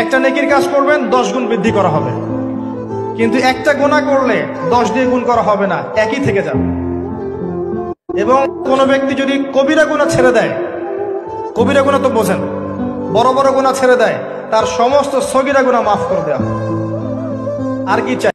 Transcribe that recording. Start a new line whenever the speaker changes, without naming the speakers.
একটা নেকির কাজ করবেন, দশ গুণ বৃদ্ধি করা হবে। কিন্তু একটা গোনা করলে দশ দিয়ে গুণ করা হবে না, একই থেকে যাবে। এবং কোনো ব্যক্তি যদি কবিরা গুণা ছেড়ে দেয়, কবিরা গুণা তো বোঝেন, বড় বড় গুণা ছেড়ে দেয়, তার সমস্ত সগিরা গুণা মাফ করে দেওয়া আর কি চাই?